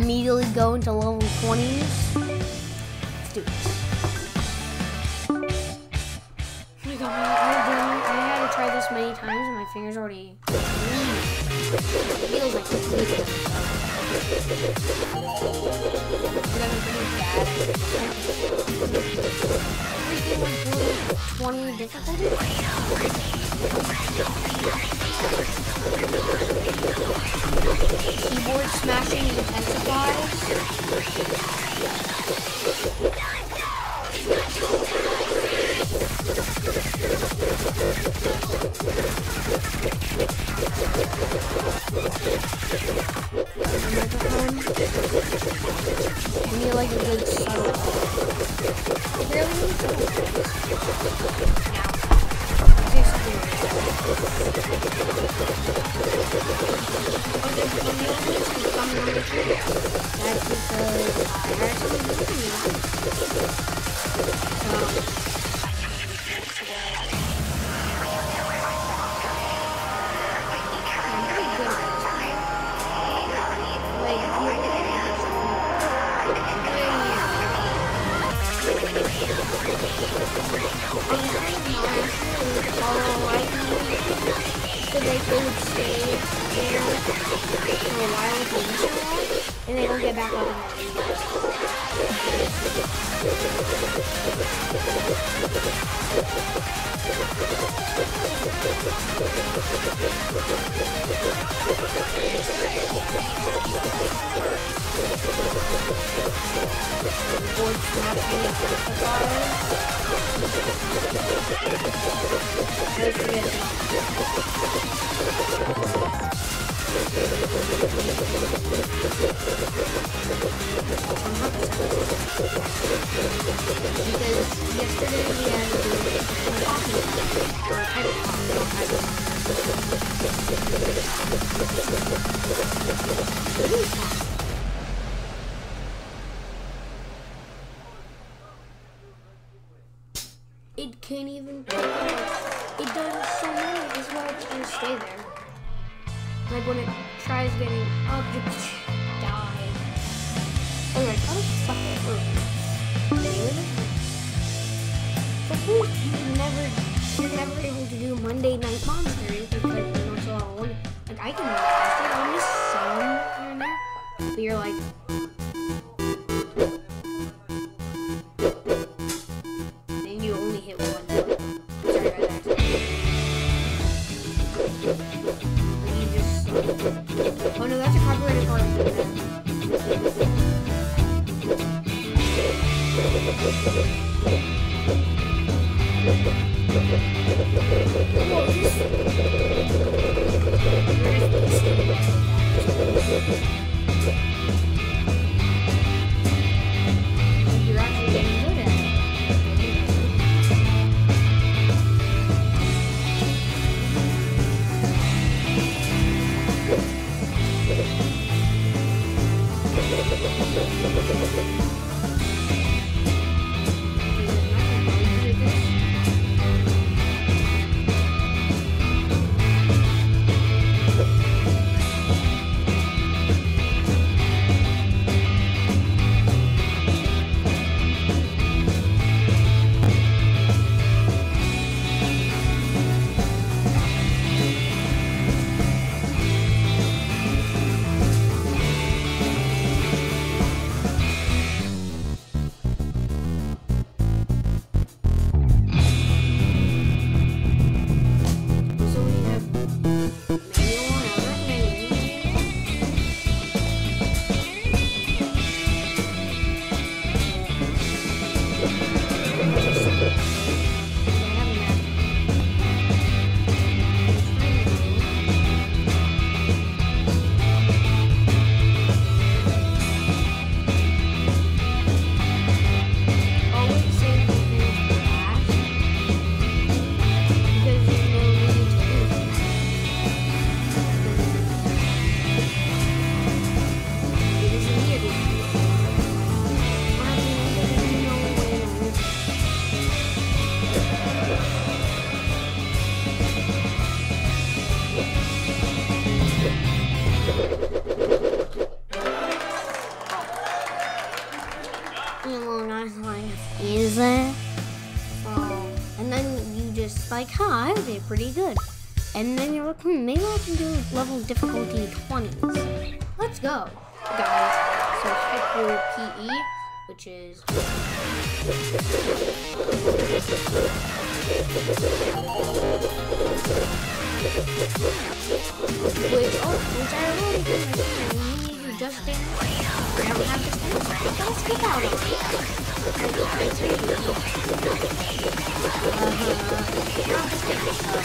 immediately go into level 20s. Let's do this. Oh my god, I, I, done- I had to try this many times and my fingers already. Feels like a week. You're gonna be bad. Everything was really 20 difficulty. Keyboard smashing intensifies. That's because I actually believe It can't even. It does so many. That's why it's gonna stay there. Like when it tries getting up, it dies. I'm like, how the fuck that works? Really? But who you never, you're never able to do Monday Night Monsters because you're not so on. Like I can on the sun here and there, but you're like. Oh no, that's a copyrighted part. Did pretty good. And then you're like, hmm, maybe I can do level difficulty 20s. Let's go, guys. So hyper PE, which is which oh, which I already did. You need to just dance. I don't have just dance. Don't skip out on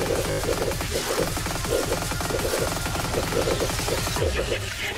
make your skull miss. Ah.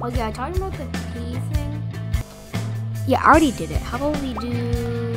Oh yeah, talking about the P thing. Yeah, I already did it. How about we do